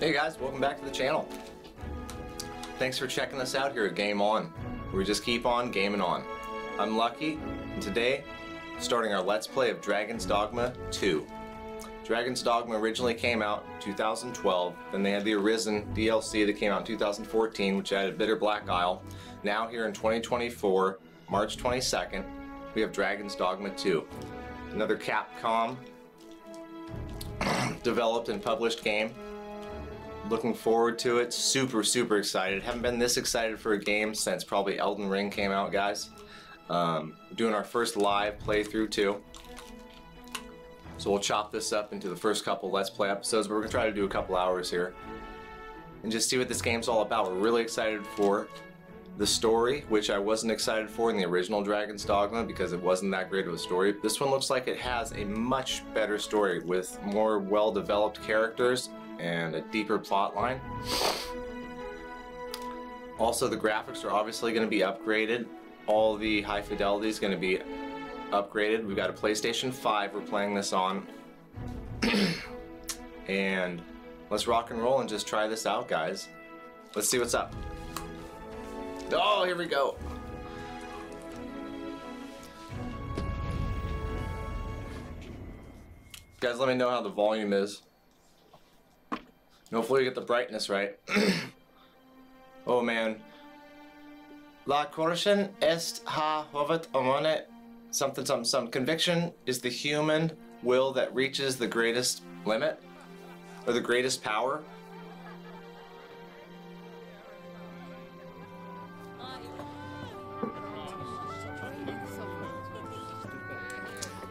Hey guys, welcome back to the channel. Thanks for checking us out here at Game On, we just keep on gaming on. I'm Lucky, and today, starting our Let's Play of Dragon's Dogma 2. Dragon's Dogma originally came out in 2012, then they had the Arisen DLC that came out in 2014, which added Bitter Black Isle. Now here in 2024, March 22nd, we have Dragon's Dogma 2. Another Capcom developed and published game. Looking forward to it. Super, super excited. Haven't been this excited for a game since probably Elden Ring came out, guys. Um, doing our first live playthrough too. So we'll chop this up into the first couple Let's Play episodes, but we're to try to do a couple hours here. And just see what this game's all about. We're really excited for the story, which I wasn't excited for in the original Dragon's Dogma because it wasn't that great of a story. This one looks like it has a much better story with more well-developed characters and a deeper plot line. Also, the graphics are obviously going to be upgraded. All the high fidelity is going to be upgraded. We've got a PlayStation 5 we're playing this on. and let's rock and roll and just try this out, guys. Let's see what's up. Oh, here we go. Guys, let me know how the volume is. Hopefully you get the brightness right. oh man. La corruption est ha hovet omone something something something. Conviction is the human will that reaches the greatest limit or the greatest power.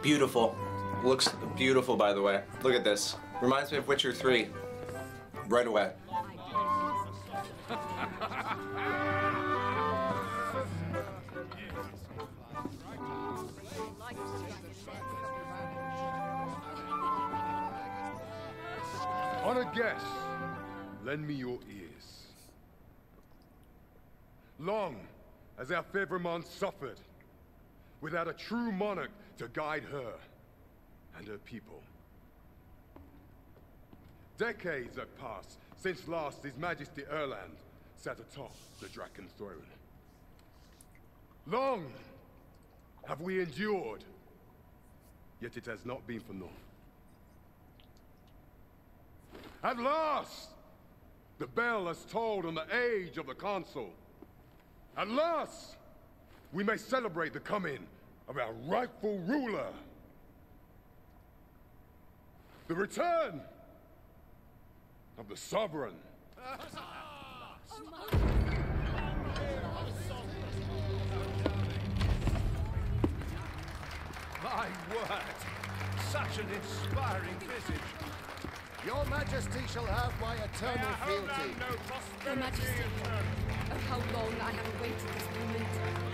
Beautiful. Looks beautiful, by the way. Look at this. Reminds me of Witcher 3. Right away. On a guess, lend me your ears. Long has our Fevrimon suffered, without a true monarch to guide her and her people. Decades have passed since last His Majesty Erland sat atop the Draken throne. Long have we endured, yet it has not been for naught. At last, the bell has tolled on the age of the Council. At last, we may celebrate the coming of our rightful ruler. The return of the Sovereign. My word! Such an inspiring visage. Your Majesty shall have my eternal fealty. Your Majesty, oh how long I have awaited this moment.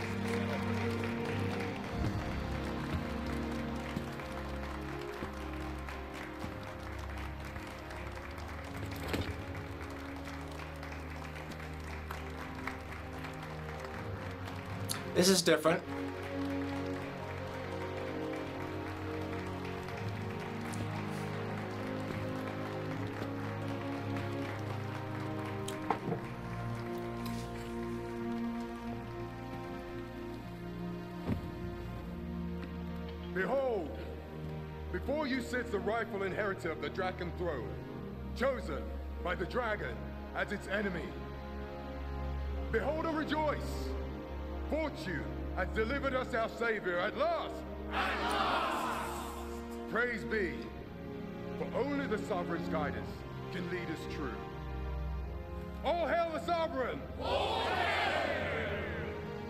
This is different. Behold, before you sits the rightful inheritor of the Draken throne, chosen by the dragon as its enemy. Behold and rejoice! Fortune has delivered us our savior at last! At last! Praise be, for only the sovereign's guidance can lead us true. All hail the sovereign! All hail!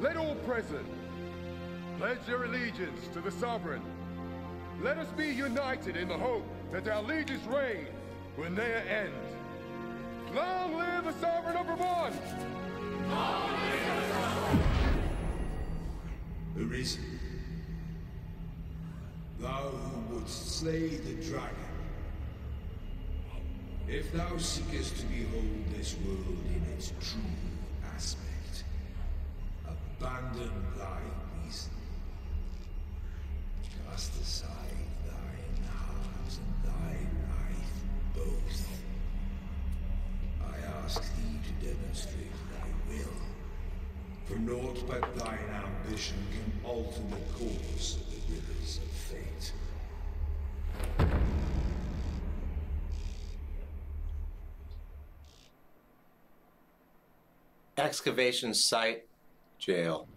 Let all present pledge their allegiance to the sovereign. Let us be united in the hope that our liege's reign will ne'er end. Long live the sovereign of Vermund! Arisen. Thou who wouldst slay the dragon. If thou seekest to behold this world in its true aspect, abandon thy reason. Cast aside thine heart and thy life both. For naught but thine ambition can alter the course of the rivers of fate. Excavation site, jail.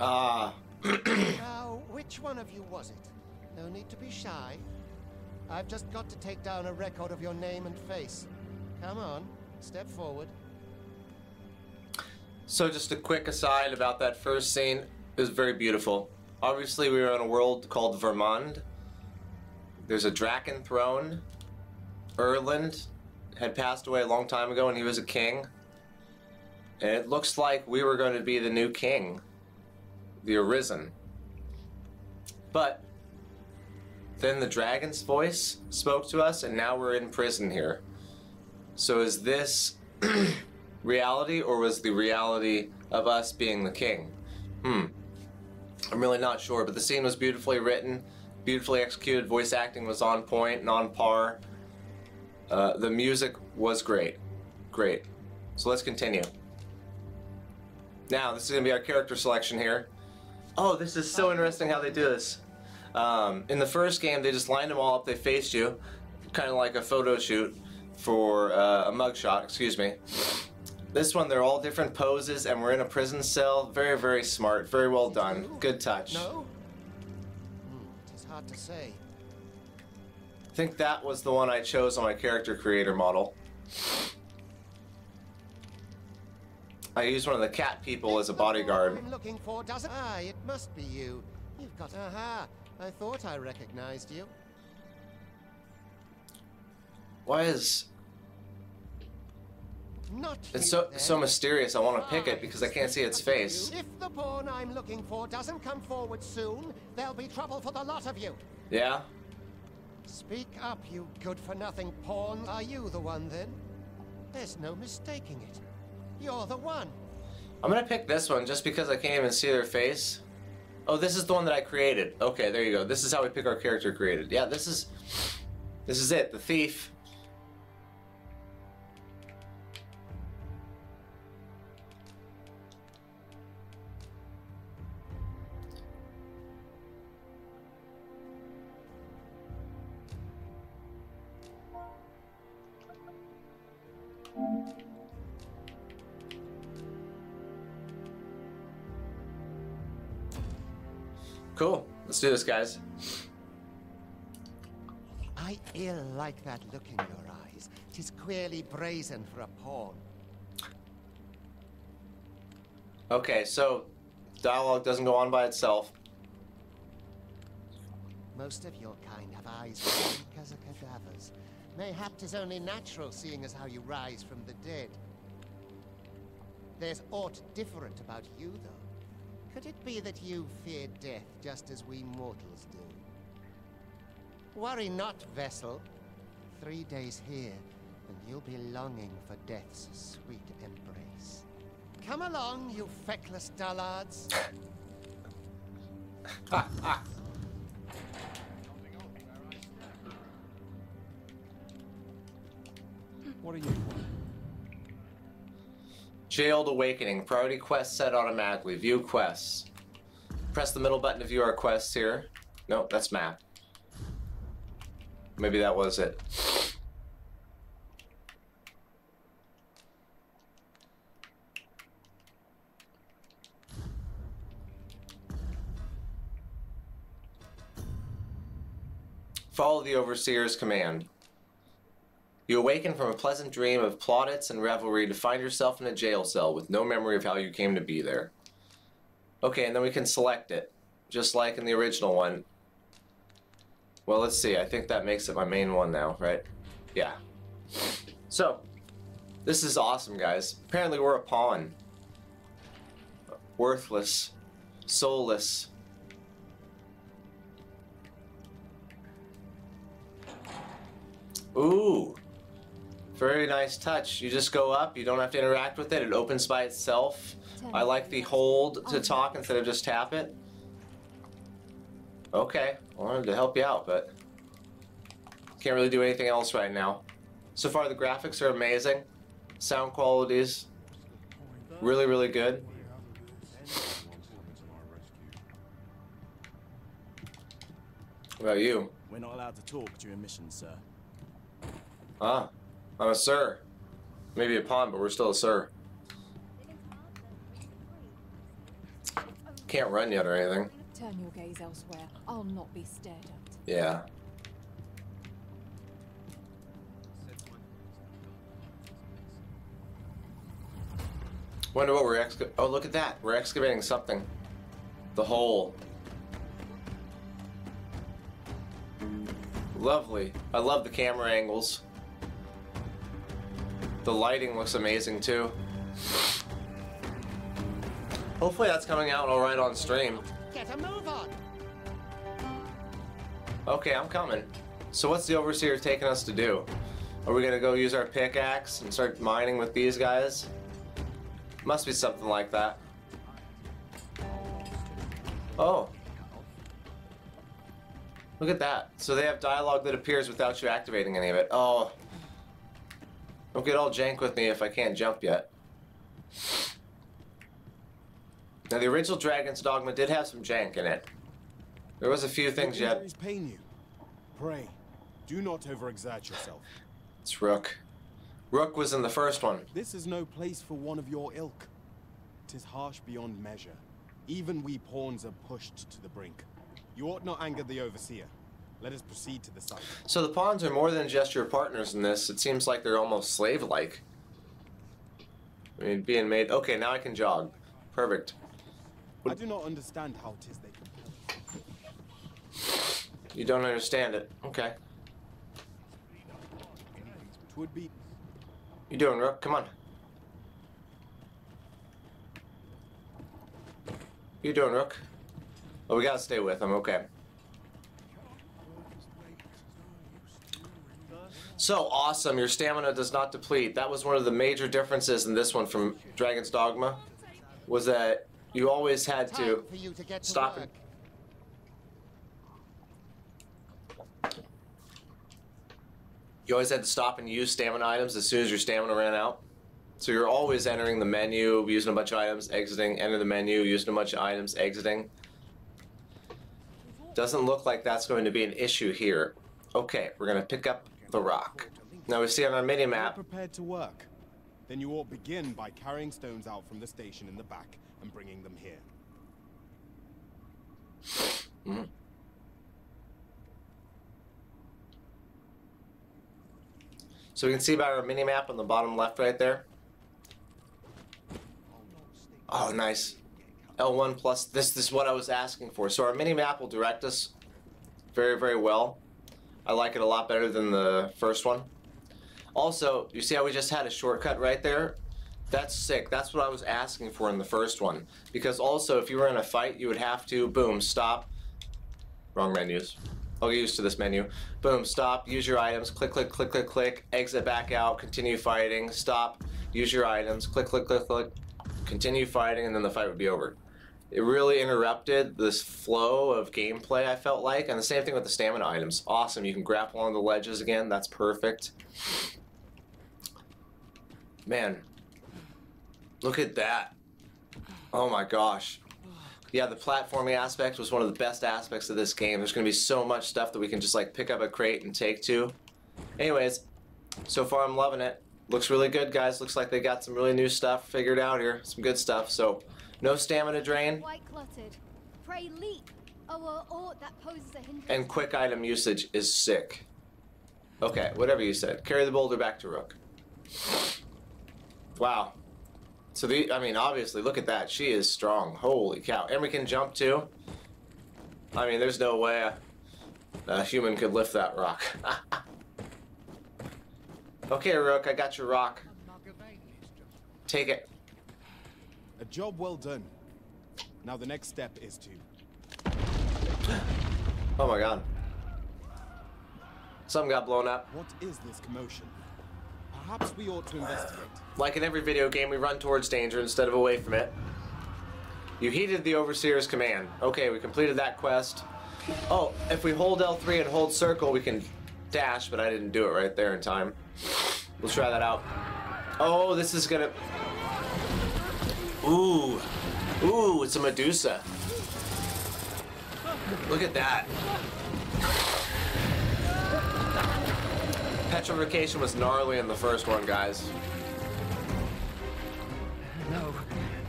Ah, Now, which one of you was it? No need to be shy. I've just got to take down a record of your name and face. Come on, step forward. So just a quick aside about that first scene. It was very beautiful. Obviously, we were in a world called Vermund. There's a Draken throne. Erland had passed away a long time ago, and he was a king. And it looks like we were going to be the new king, the Arisen. But then the dragon's voice spoke to us, and now we're in prison here. So is this reality, or was the reality of us being the king? Hmm. I'm really not sure, but the scene was beautifully written, beautifully executed. Voice acting was on point and on par. Uh, the music was great. Great. So let's continue. Now, this is going to be our character selection here. Oh, this is so interesting how they do this. Um, in the first game, they just lined them all up, they faced you, kind of like a photo shoot for uh, a mugshot, excuse me. This one, they're all different poses, and we're in a prison cell. Very, very smart. Very well done. Good touch. No? Hmm, it is hard to say. I think that was the one I chose on my character creator model. I used one of the cat people as a If the pawn bodyguard. I'm looking for doesn't. Ah, it must be you. You've got. Aha! I thought I recognized you. Why is Not it's so then. so mysterious? I want to pick it because I can't see its face. If the pawn I'm looking for doesn't come forward soon, there'll be trouble for the lot of you. Yeah. Speak up, you good-for-nothing pawn. Are you the one, then? There's no mistaking it. You're the one. I'm gonna pick this one just because I can't even see their face. Oh, this is the one that I created. Okay, there you go. This is how we pick our character created. Yeah, this is this is it. The thief. Cool. Let's do this, guys. I ill like that look in your eyes. Tis queerly brazen for a pawn. Okay, so dialogue doesn't go on by itself. Most of your kind have eyes blank as a cadaver's. Mayhap tis only natural, seeing as how you rise from the dead. There's aught different about you, though. Could it be that you fear death just as we mortals do? Worry not, vessel. Three days here, and you'll be longing for death's sweet embrace. Come along, you feckless dullards. What are you wanting? Jailed Awakening. Priority quest set automatically. View quests. Press the middle button to view our quests here. Nope, that's map. Maybe that was it. Follow the Overseer's command. You awaken from a pleasant dream of plaudits and revelry to find yourself in a jail cell with no memory of how you came to be there. Okay, and then we can select it, just like in the original one. Well, let's see. I think that makes it my main one now, right? Yeah. So, this is awesome, guys. Apparently, we're a pawn. Worthless. Soulless. Ooh. Very nice touch. You just go up, you don't have to interact with it, it opens by itself. I like the hold to talk instead of just tap it. Okay, I wanted to help you out, but can't really do anything else right now. So far, the graphics are amazing. Sound quality's really, really good. What about you? We're not allowed to talk during missions, sir. Ah, I'm a sir. Maybe a pawn, but we're still a sir. Can't run yet or anything. Turn your gaze elsewhere. I'll not be stared at. Yeah. Wonder what we're exca- Oh, look at that. We're excavating something. The hole. Lovely. I love the camera angles. The lighting looks amazing too. Hopefully that's coming out all right on stream. Get a move on! Okay, I'm coming. So what's the overseer taking us to do? Are we gonna go use our pickaxe and start mining with these guys? Must be something like that. Oh. Look at that. So they have dialogue that appears without you activating any of it. Oh. Don't get all jank with me if I can't jump yet. Now the original Dragon's Dogma did have some jank in it. There was a few things yet. pain you. Pray, do not overexert yourself. It's Rook. Rook was in the first one. This is no place for one of your ilk. Tis harsh beyond measure. Even we pawns are pushed to the brink. You ought not anger the overseer. Let us proceed to the site. So the pawns are more than just your partners in this. It seems like they're almost slave-like. I mean, being made. Okay, now I can jog. Perfect. I do not understand how tis they compel. You don't understand it. Okay. Twould be You doing, Rook? Come on. You doing, Rook? Oh, we gotta stay with him. Okay. So awesome! Your stamina does not deplete. That was one of the major differences in this one from Dragon's Dogma. Was that you always had to you to get to stop work. and you always had to stop and use stamina items as soon as your stamina ran out. So you're always entering the menu, using a bunch of items, exiting, enter the menu, using a bunch of items, exiting. Doesn't look like that's going to be an issue here. Okay, we're gonna pick up the rock. Now we see on our mini map. prepared to work. Then you ought begin by carrying stones out from the station in the back and bringing them here. Mm. So we can see by our mini map on the bottom left right there. Oh, nice. L1 plus, this, this is what I was asking for. So our mini map will direct us very, very well. I like it a lot better than the first one. Also, you see how we just had a shortcut right there? That's sick. That's what I was asking for in the first one. Because also, if you were in a fight, you would have to, boom, stop. Wrong menus. I'll get used to this menu. Boom, stop, use your items, click, click, click, click, click, exit back out, continue fighting, stop, use your items, click, click, click, click, continue fighting, and then the fight would be over. It really interrupted this flow of gameplay, I felt like, and the same thing with the stamina items. Awesome, you can grapple on the ledges again, that's perfect. Man, look at that. Oh my gosh. Yeah, the platforming aspect was one of the best aspects of this game. There's going to be so much stuff that we can just like pick up a crate and take to. Anyways, so far I'm loving it. Looks really good, guys. Looks like they got some really new stuff figured out here. Some good stuff. So, no stamina drain Quite cluttered. Pray leap. Oh, or aught that poses a hindrance. and quick item usage is sick. Okay, whatever you said. Carry the boulder back to Rook. Wow. So the, I mean, obviously, look at that. She is strong. Holy cow. And we can jump too. I mean, there's no way a, a human could lift that rock. Okay, Rook, I got your rock. Take it. A job well done. Now the next step is to... Oh my god. Something got blown up. What is this commotion? Perhaps we ought to investigate. Like in every video game, we run towards danger instead of away from it. You heeded the Overseer's command. Okay, we completed that quest. Oh, if we hold L3 and hold circle, we can dash, but I didn't do it right there in time. We'll try that out. Oh, this is gonna... Ooh. Ooh, it's a Medusa. Look at that. Petrification was gnarly in the first one, guys. No,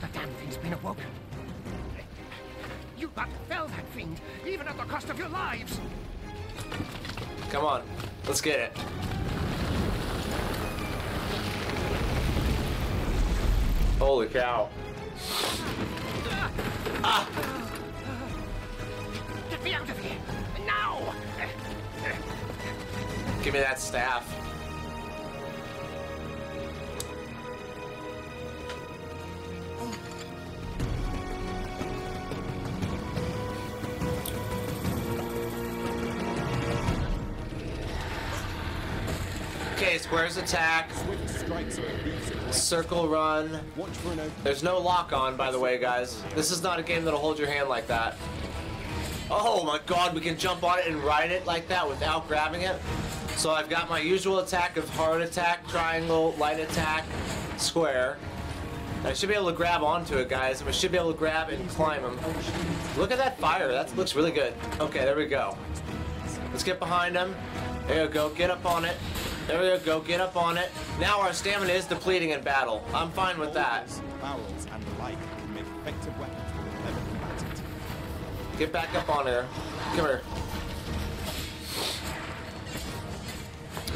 the damn thing's been awoken. You but fell that fiend, even at the cost of your lives. Come on, let's get it. Holy cow. Ah! Get me out of here! Now! Give me that staff. Okay, squares attack. Circle run. There's no lock on, by the way, guys. This is not a game that'll hold your hand like that. Oh my god, we can jump on it and ride it like that without grabbing it. So I've got my usual attack of hard attack, triangle, light attack, square. I should be able to grab onto it, guys, and we should be able to grab and climb them. Look at that fire. That looks really good. Okay, there we go. Let's get behind him. There you go. Get up on it. There we go. Get up on it. Now our stamina is depleting in battle. I'm fine with that. Barrels and the like can make effective weapons with clever combatant. Get back up on her. Come here.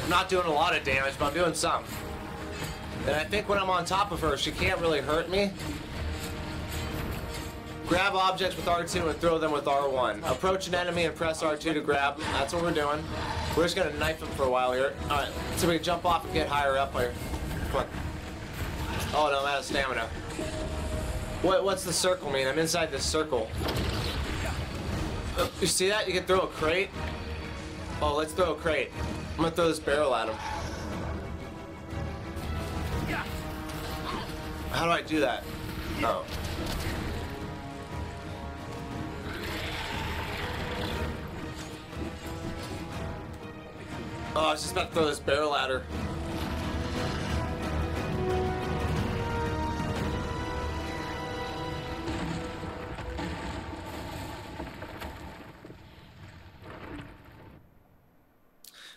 I'm not doing a lot of damage, but I'm doing some. And I think when I'm on top of her, she can't really hurt me. Grab objects with R2 and throw them with R1. Approach an enemy and press R2 to grab. Them. That's what we're doing. We're just gonna knife him for a while here. Alright, so we can jump off and get higher up here. Come on. Oh no, I'm out of stamina. What, what's the circle mean? I'm inside this circle. Uh, You see that? You can throw a crate. Oh, let's throw a crate. I'm gonna throw this barrel at him. How do I do that? Oh. Oh, I was just about to throw this barrel at her.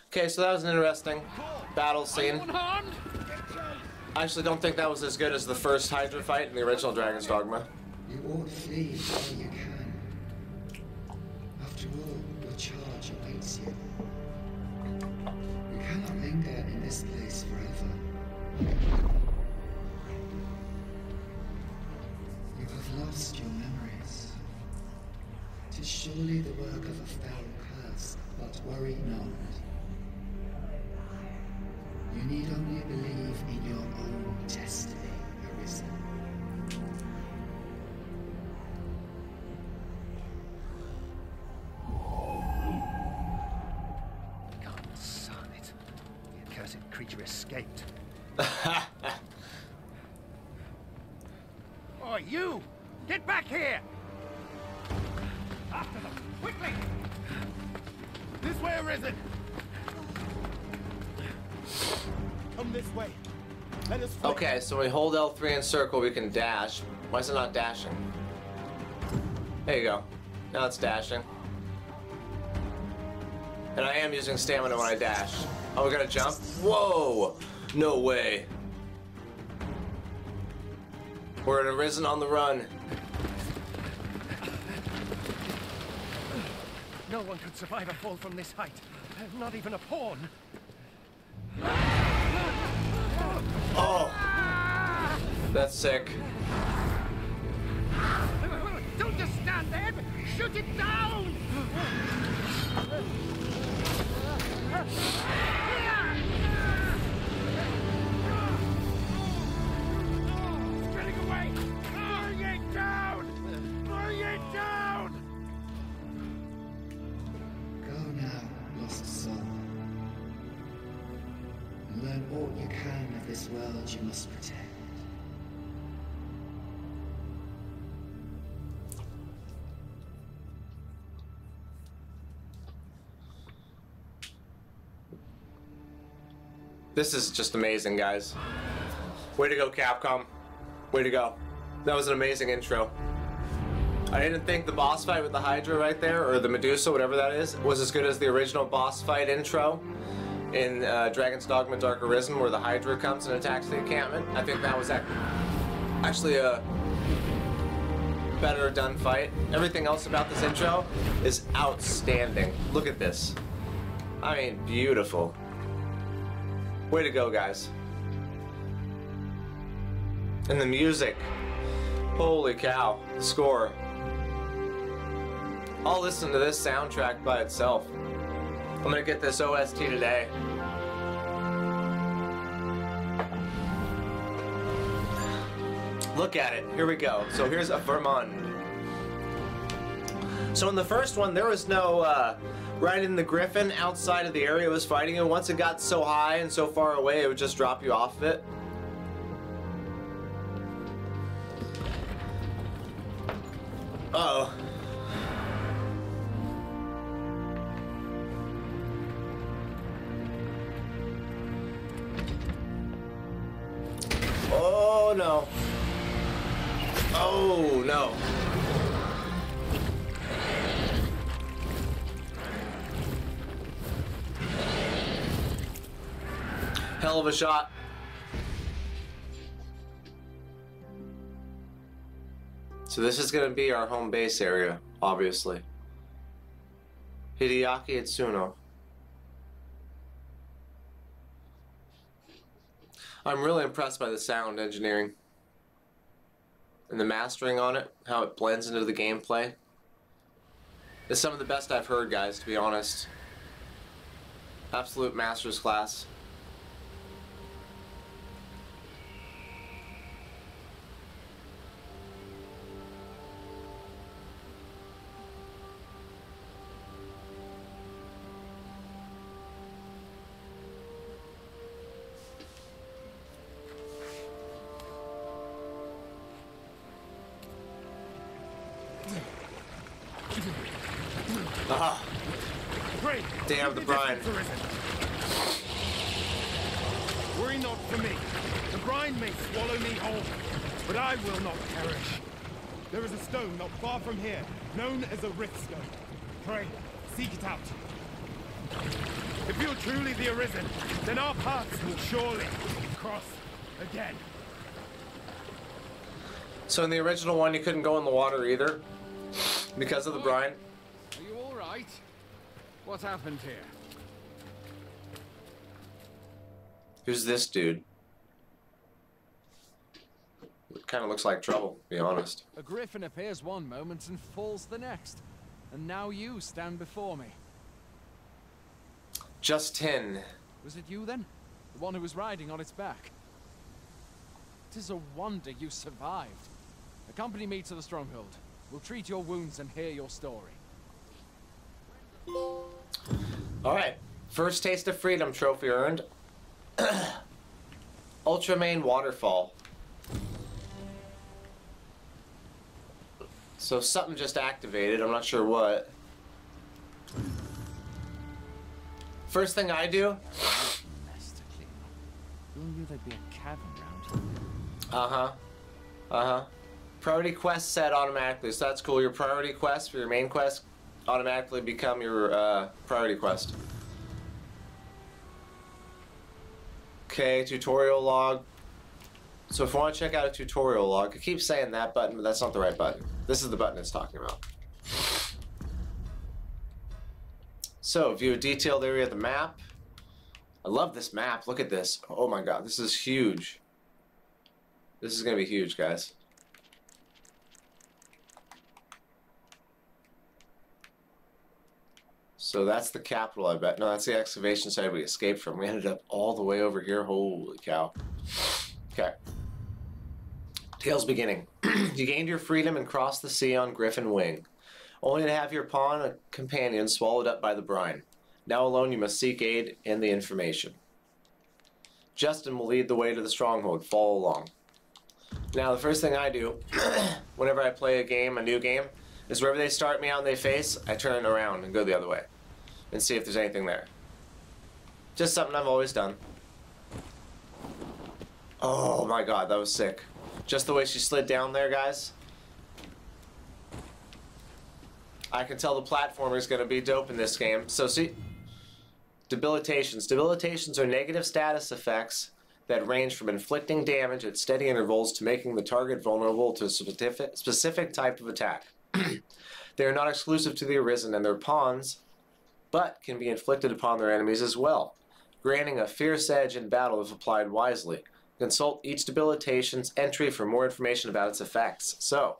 Okay, so that was an interesting battle scene. I actually don't think that was as good as the first Hydra fight in the original Dragon's Dogma. You ought to we L3 and circle, we can dash. Why is it not dashing? There you go. Now it's dashing. And I am using stamina when I dash. Oh, we're gonna jump? Whoa! No way. We're at Arisen on the run. No one could survive a fall from this height. Not even a pawn. Oh! That's sick. Don't just stand there! Shoot it down! Getting away! Bring it down! Bring it down! Go now, lost. Learn all you can of this world you must protect. This is just amazing, guys. Way to go, Capcom. Way to go. That was an amazing intro. I didn't think the boss fight with the Hydra right there, or the Medusa, whatever that is, was as good as the original boss fight intro in uh, Dragon's Dogma Dark Arisen, where the Hydra comes and attacks the encampment. I think that was actually a better done fight. Everything else about this intro is outstanding. Look at this. I mean, beautiful. Way to go, guys. And the music. Holy cow. The score. I'll listen to this soundtrack by itself. I'm gonna get this OST today. Look at it. Here we go. So here's a Vermund. So in the first one, there was no uh, riding the Griffin outside of the area it was fighting in. Once it got so high and so far away, it would just drop you off of it. Shot. So this is going to be our home base area, obviously. Hideaki Itsuno. I'm really impressed by the sound engineering and the mastering on it, how it blends into the gameplay. It's some of the best I've heard, guys, to be honest. Absolute master's class. Brine. Worry not for me. The brine may swallow me whole, but I will not perish. There is a stone not far from here, known as a Rift Stone. Pray, seek it out. If you're truly the Arisen, then our paths will surely cross again. So in the original one, you couldn't go in the water either because of the brine. Are you all right? What happened here? Who's this dude? It kind of looks like trouble, to be honest. A griffin appears one moment and falls the next. And now you stand before me. Justin. Was it you then? The one who was riding on its back? It is a wonder you survived. Accompany me to the stronghold. We'll treat your wounds and hear your story. All right, first taste of freedom trophy earned. Ultramarine waterfall. So something just activated. I'm not sure what. First thing I do. Who knew there'd be a cavern round here? Uh huh. Uh huh. Priority quest set automatically, so that's cool. Your priority quest for your main quest automatically become your uh, priority quest. Okay, tutorial log. So if you want to check out a tutorial log, I keep saying that button, but that's not the right button. This is the button it's talking about. So view a detailed area of the map. I love this map. Look at this. Oh my god, this is huge. This is gonna be huge, guys. So that's the capital, I bet. No, that's the excavation site we escaped from. We ended up all the way over here. Holy cow. Okay. Tale's beginning. you gained your freedom and crossed the sea on Griffin Wing, only to have your pawn, a companion, swallowed up by the brine. Now alone, you must seek aid and the information. Justin will lead the way to the stronghold. Follow along. Now, the first thing I do whenever I play a game, a new game, is wherever they start me out and they face, I turn around and go the other way and see if there's anything there. Just something I've always done. Oh my god, that was sick. Just the way she slid down there, guys. I can tell the platformer is going to be dope in this game. So see, debilitations. Debilitations are negative status effects that range from inflicting damage at steady intervals to making the target vulnerable to a specific, specific type of attack. they are not exclusive to the Arisen and their pawns, but can be inflicted upon their enemies as well, granting a fierce edge in battle if applied wisely. Consult each debilitation's entry for more information about its effects. So,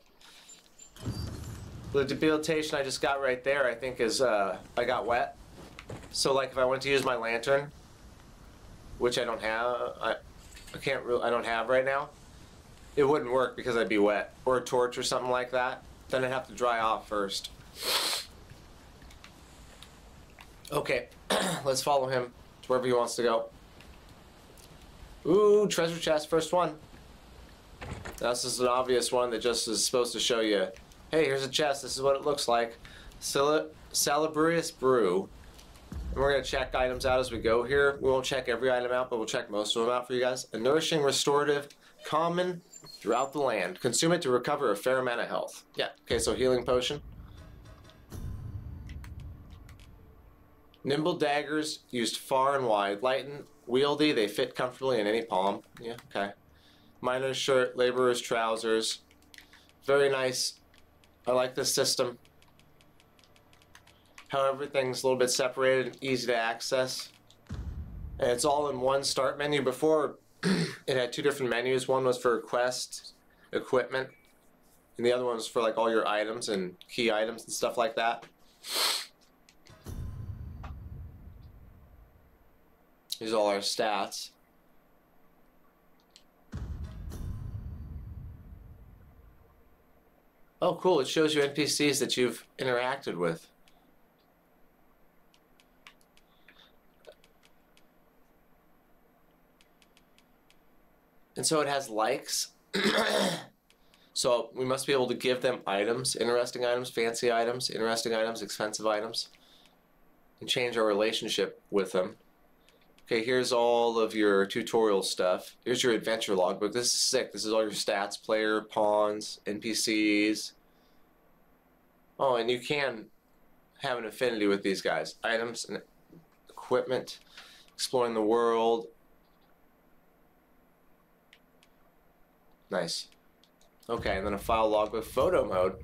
the debilitation I just got right there, I think, is uh, I got wet. So, like, if I went to use my lantern, which I don't have, I, I can't really, I don't have right now, it wouldn't work because I'd be wet. Or a torch or something like that. Then I'd have to dry off first. Okay, let's follow him to wherever he wants to go. Ooh, treasure chest, first one. This is an obvious one that just is supposed to show you, hey, here's a chest, this is what it looks like. Sal Salubrious Brew. And we're going to check items out as we go here. We won't check every item out, but we'll check most of them out for you guys. A nourishing restorative, common throughout the land. Consume it to recover a fair amount of health. Yeah, okay, so healing potion. Nimble daggers used far and wide. Light and wieldy, they fit comfortably in any palm. Yeah, okay. Miner's shirt, laborer's trousers. Very nice. I like this system. How everything's a little bit separated and easy to access. And it's all in one start menu. Before, it had two different menus. One was for quest, equipment, and the other one was for like all your items and key items and stuff like that. Here's all our stats. Oh, cool. It shows you NPCs that you've interacted with. And so it has likes. so we must be able to give them items, interesting items, fancy items, interesting items, expensive items, and change our relationship with them. Okay, here's all of your tutorial stuff. Here's your adventure logbook. This is sick. This is all your stats, player, pawns, NPCs. Oh, and you can have an affinity with these guys. Items and equipment, exploring the world. Nice. Okay, and then a file logbook photo mode.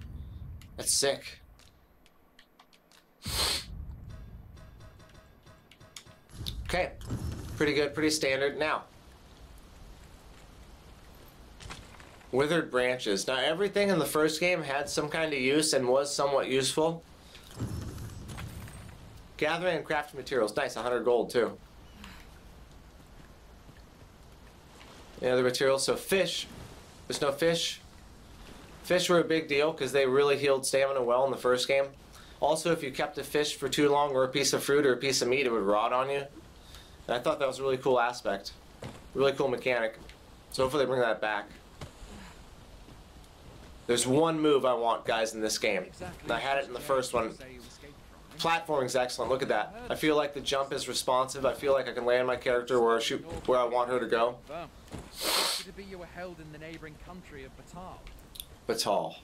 That's sick. Okay, pretty good, pretty standard. Now, withered branches. Now, everything in the first game had some kind of use and was somewhat useful. Gathering and crafting materials. Nice, 100 gold too. Any other materials? So fish. There's no fish. Fish were a big deal because they really healed stamina well in the first game. Also, if you kept a fish for too long or a piece of fruit or a piece of meat, it would rot on you. And I thought that was a really cool aspect. Really cool mechanic. So hopefully they bring that back. There's one move I want, guys, in this game. And I had it in the first one. Platforming's excellent. Look at that. I feel like the jump is responsive. I feel like I can land my character where I shoot, where I want her to go. Battahl.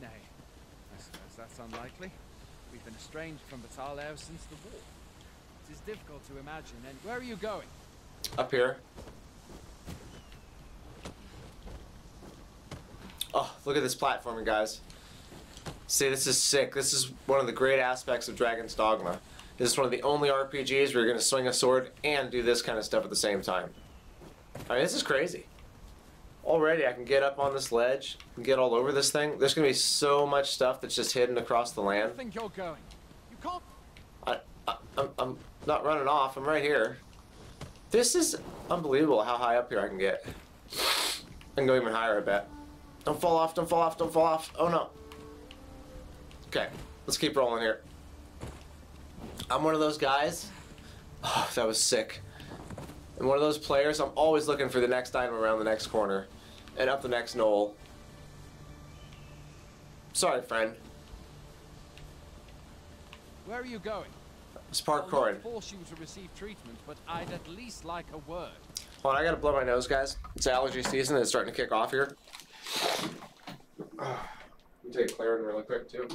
Nay, I suppose that's unlikely. We've been estranged from Battahl ever since the war. Is difficult to imagine. And where are you going? Up here. Oh, look at this platforming, guys. See, this is sick. This is one of the great aspects of Dragon's Dogma. This is one of the only RPGs where you're going to swing a sword and do this kind of stuff at the same time. I mean, this is crazy. Already, I can get up on this ledge and get all over this thing. There's going to be so much stuff that's just hidden across the land. I think you're going. You can't. I, I, I'm, I'm not running off. I'm right here. This is unbelievable how high up here I can get. I can go even higher, I bet. Don't fall off, don't fall off, don't fall off. Oh no. Okay, let's keep rolling here. I'm one of those guys. Oh, that was sick. I'm one of those players, I'm always looking for the next item around the next corner and up the next knoll. Sorry, friend. Where are you going? It's I'll parkouring. not force you to receive treatment, but I'd at least like a word. Hold on, I gotta blow my nose, guys. It's allergy season. It's starting to kick off here. Let me take Claritin really quick, too.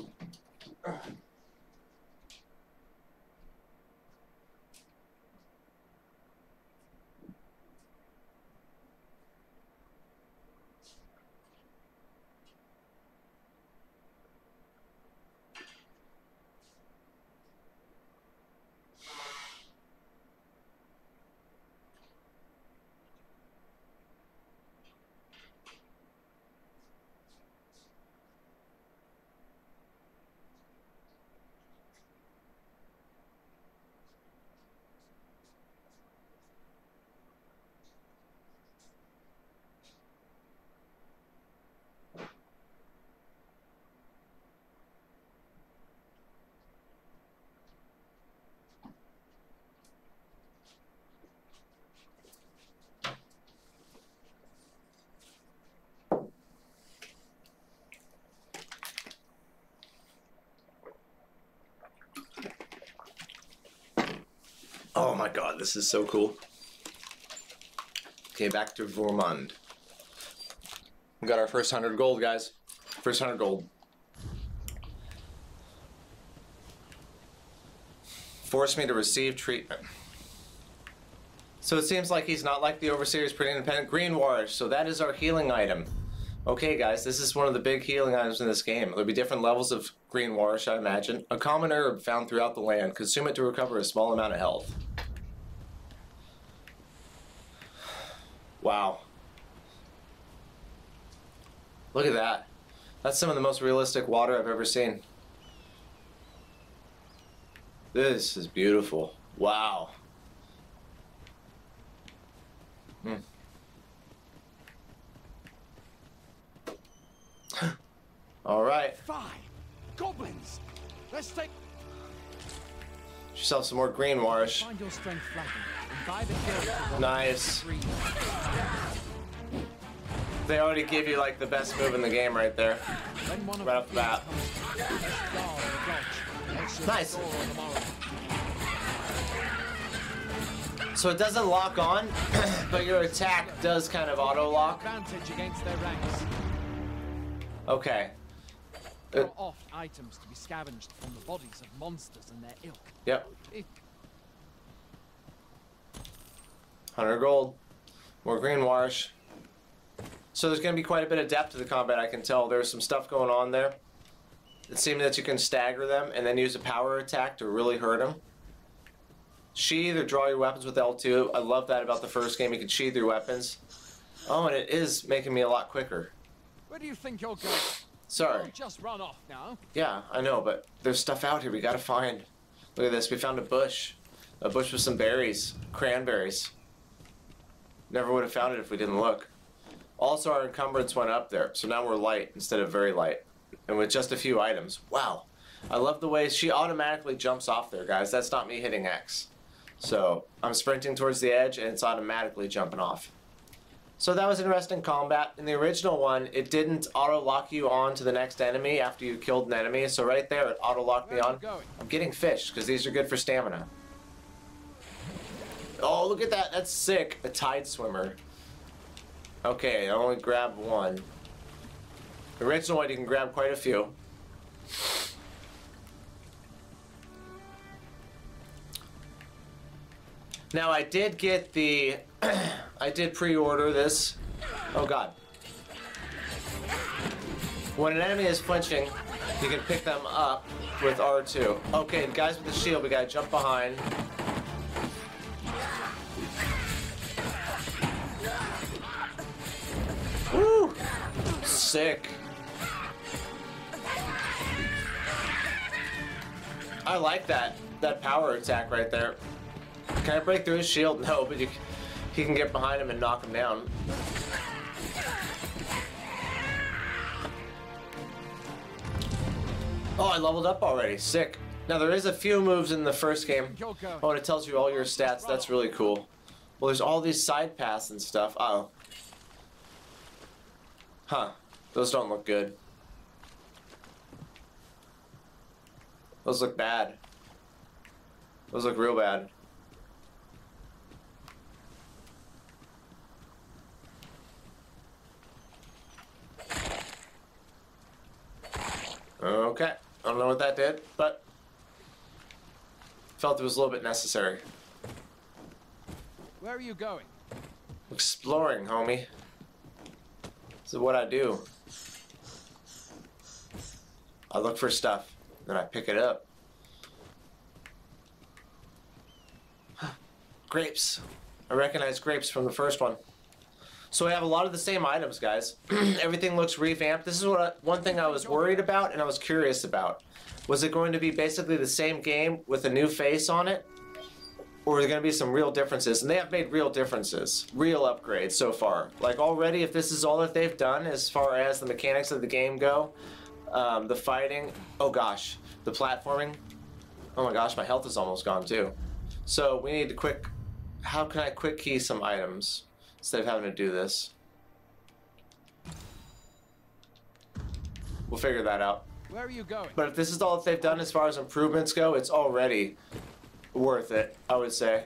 Oh my god, this is so cool. Okay, back to Vermund. We got our first 100 gold, guys. First 100 gold. Force me to receive treatment. So it seems like he's not like the Overseer, he's pretty independent. Greenwarish, so that is our healing item. Okay, guys, this is one of the big healing items in this game. There'll be different levels of Greenwarish, I imagine. A common herb found throughout the land. Consume it to recover a small amount of health. Wow. Look at that. That's some of the most realistic water I've ever seen. This is beautiful. Wow. Hmm. All right. Fine. Goblins. Let's take. Yourself some more greenwarish. Find your strength flagging and buy the kill. for Nice. They already give you like the best move in the game right there. When one of Right off the bat. comes, just guard the dodge. Makes your Nice. score on the morrow. So it doesn't lock on, but your attack does kind of auto lock. Okay. There Uh, oft items to be scavenged from the bodies of monsters and their ilk. Yep. If 100 gold. More green wash. So there's going to be quite a bit of depth to the combat, I can tell. There's some stuff going on there. It seems that you can stagger them and then use a power attack to really hurt them. Sheathe or draw your weapons with L2. I love that about the first game. You can sheathe your weapons. Oh, and it is making me a lot quicker. where do you think you're going? Sorry. Don't just run off now. Yeah, I know, but there's stuff out here we gotta find. Look at this. We found a bush. A bush with some berries. Cranberries. Never would have found it if we didn't look. Also, our encumbrance went up there, so now we're light instead of very light. And with just a few items. Wow. I love the way she automatically jumps off there, guys. That's not me hitting X. So, I'm sprinting towards the edge, and it's automatically jumping off. So that was interesting combat. In the original one, it didn't auto-lock you on to the next enemy after you killed an enemy. So right there, it auto-locked me on. I'm getting fish, because these are good for stamina. Oh, look at that. That's sick. A tide swimmer. Okay, I only grabbed one. The original one, you can grab quite a few. Now, I did get the... I did pre-order this. Oh, God. When an enemy is flinching, you can pick them up with R2. Okay, guys with the shield, we gotta jump behind. Sick. I like that that power attack right there. Can I break through his shield? No, but you, he can get behind him and knock him down. Oh, I leveled up already. Sick. Now there is a few moves in the first game. Oh, and it tells you all your stats. That's really cool. Well, there's all these side paths and stuff. Uh oh. Huh. Those don't look good. Those look bad. Those look real bad. Okay. I don't know what that did, but felt it was a little bit necessary. Where are you going? Exploring, homie. This is what I do. I look for stuff, then I pick it up. grapes. I recognize grapes from the first one. So we have a lot of the same items, guys. Everything looks revamped. This is what I, one thing I was worried about and I was curious about. Was it going to be basically the same game with a new face on it? Or are there going to be some real differences? And they have made real differences, real upgrades so far. Like already, if this is all that they've done as far as the mechanics of the game go, um, the fighting, oh gosh, the platforming, oh my gosh, my health is almost gone too. So we need to quick, how can I quick key some items? instead of having to do this. We'll figure that out. Where are you going? But if this is all that they've done as far as improvements go, it's already worth it, I would say.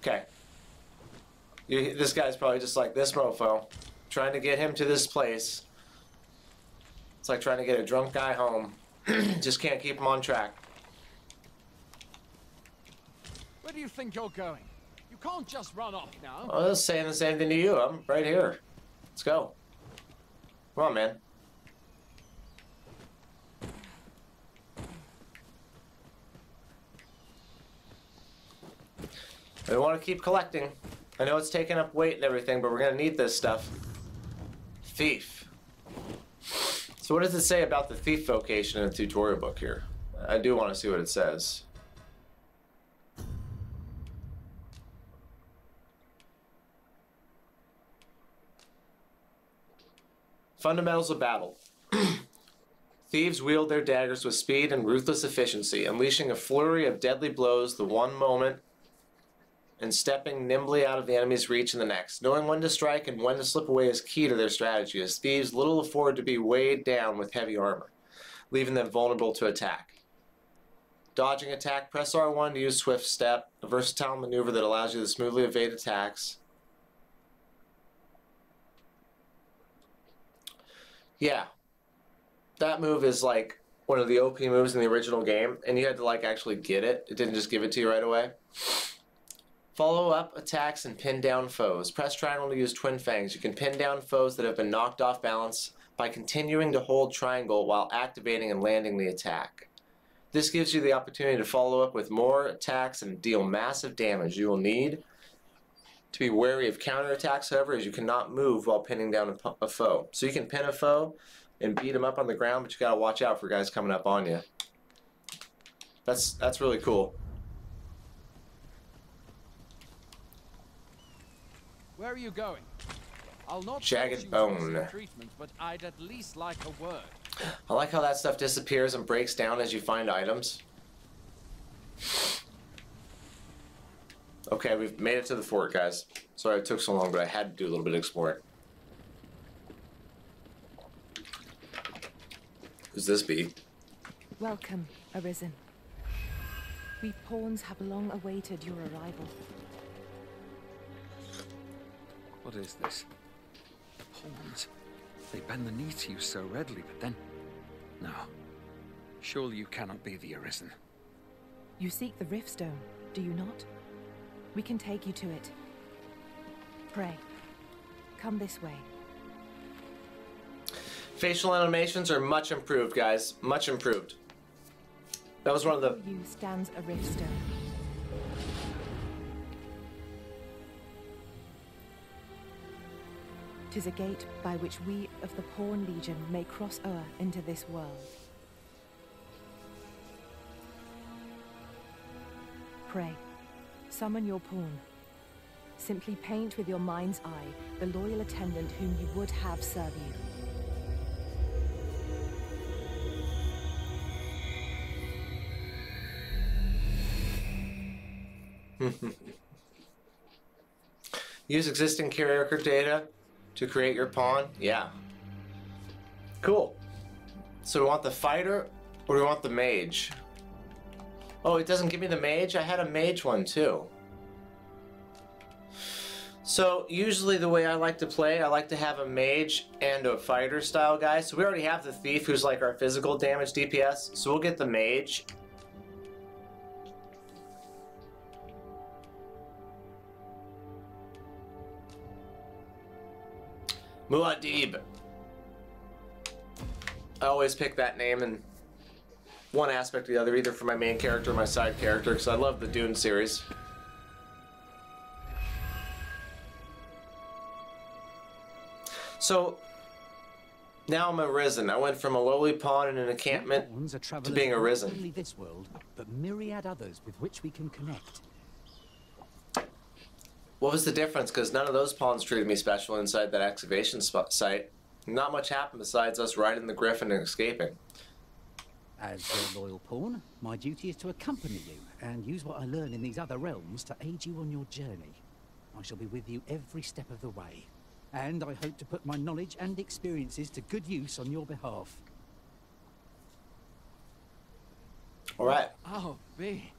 Okay. You, this guy's probably just like this mofo. Trying to get him to this place. It's like trying to get a drunk guy home. just can't keep him on track. Where do you think you're going? You can't just run off now. I was saying the same thing to you. I'm right here. Let's go. Come on, man. We want to keep collecting. I know it's taking up weight and everything, but we're going to need this stuff. Thief. So what does it say about the thief vocation in the tutorial book here? I do want to see what it says. Fundamentals of battle. Thieves wield their daggers with speed and ruthless efficiency, unleashing a flurry of deadly blows the one moment and stepping nimbly out of the enemy's reach in the next. Knowing when to strike and when to slip away is key to their strategy, as thieves little afford to be weighed down with heavy armor, leaving them vulnerable to attack. Dodging attack, press R1 to use Swift Step, a versatile maneuver that allows you to smoothly evade attacks. Yeah. That move is like one of the OP moves in the original game, and you had to like actually get it. It didn't just give it to you right away. Follow up attacks and pin down foes. Press triangle to use twin fangs. You can pin down foes that have been knocked off balance by continuing to hold triangle while activating and landing the attack. This gives you the opportunity to follow up with more attacks and deal massive damage. You will need to be wary of counterattacks, however, as you cannot move while pinning down a, a foe. So you can pin a foe and beat him up on the ground, but you gotta watch out for guys coming up on you. That's that's really cool. Where are you going? I'll not jagged bone. Treatment, but I'd at least like a word. I like how that stuff disappears and breaks down as you find items. Okay, we've made it to the fort, guys. Sorry it took so long, but I had to do a little bit of exploring. Who's this be? Welcome, Arisen. We pawns have long awaited your arrival. What is this? The Pawns? They bend the knee to you so readily, but then... No. Surely you cannot be the Arisen. You seek the Riftstone, do you not? We can take you to it. Pray. Come this way. Facial animations are much improved, guys. Much improved. That was one of the... You stands a riftstone. Tis a gate by which we of the Pawn Legion may cross o'er into this world. Pray. Summon your pawn. Simply paint with your mind's eye the loyal attendant whom you would have serve you. Use existing character data to create your pawn? Yeah. Cool. So we want the fighter or we want the mage? Oh, it doesn't give me the mage? I had a mage one too. So usually the way I like to play, I like to have a mage and a fighter style guy. So we already have the thief who's like our physical damage DPS. So we'll get the mage. Muad'Dib. I always pick that name in one aspect or the other, either for my main character or my side character, because I love the Dune series. So now I'm arisen. I went from a lowly pawn in an encampment to being arisen. Only this world, but myriad others with which we can connect. What was the difference? Because none of those pawns treated me special inside that excavation site. Not much happened besides us riding the griffin and escaping. As your loyal pawn, my duty is to accompany you and use what I learn in these other realms to aid you on your journey. I shall be with you every step of the way, and I hope to put my knowledge and experiences to good use on your behalf. All right. Oh, B.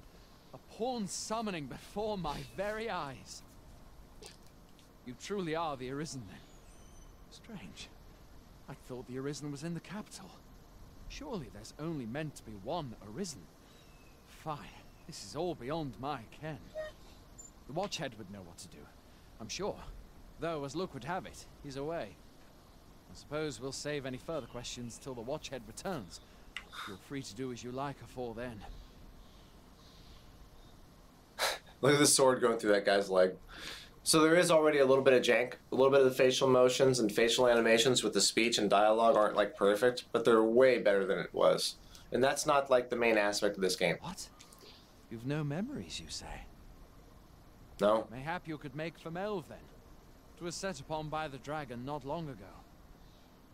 A pawn summoning before my very eyes. You truly are the Arisen, then. Strange. I thought the Arisen was in the capital. Surely there's only meant to be one Arisen. Fine. This is all beyond my ken. The Watchhead would know what to do. I'm sure. Though, as luck would have it, he's away. I suppose we'll save any further questions till the Watchhead returns. You're free to do as you like afore then. Look at the sword going through that guy's leg. So there is already a little bit of jank. A little bit of the facial motions and facial animations with the speech and dialogue aren't like perfect, but they're way better than it was. And that's not like the main aspect of this game. What? You've no memories, you say? No. Mayhap you could make for Melve then. It was set upon by the dragon not long ago.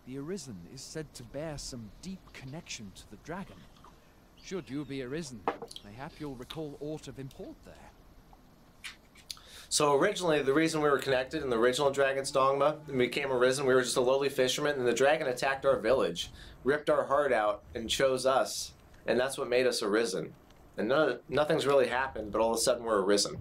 The Arisen is said to bear some deep connection to the dragon. Should you be Arisen, mayhap you'll recall aught of import there. So originally, the reason we were connected in the original Dragon's Dogma and became arisen, we were just a lowly fisherman, and the dragon attacked our village, ripped our heart out, and chose us, and that's what made us arisen. And nothing's really happened, but all of a sudden we're arisen.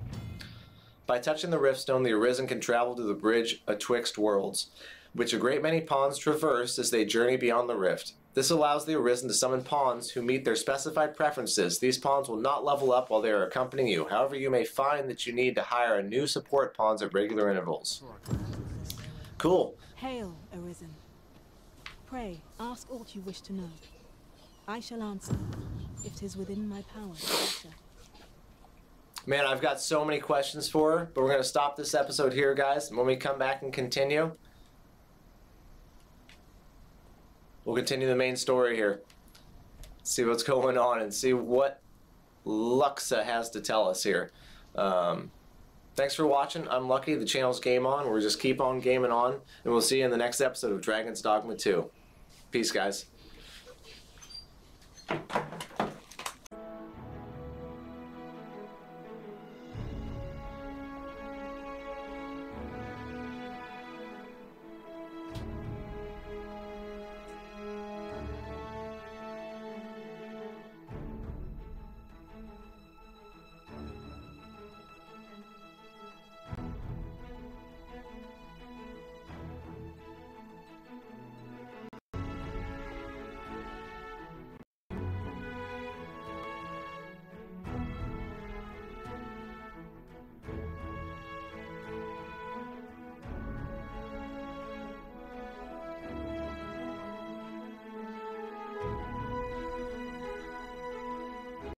By touching the Riftstone, the arisen can travel to the bridge atwixt worlds, which a great many pawns traverse as they journey beyond the rift. This allows the Arisen to summon pawns who meet their specified preferences. These pawns will not level up while they are accompanying you. However, you may find that you need to hire a new support pawns at regular intervals. Cool. Hail, Arisen. Pray, ask aught you wish to know. I shall answer, if 'tis within my power. Man, I've got so many questions for her, but we're going to stop this episode here, guys. And when we come back and continue, we'll continue the main story here. See what's going on and see what Luxa has to tell us here. Um, thanks for watching. I'm Lucky. The channel's Game On. We'll just keep on gaming on. And we'll see you in the next episode of Dragon's Dogma 2. Peace, guys.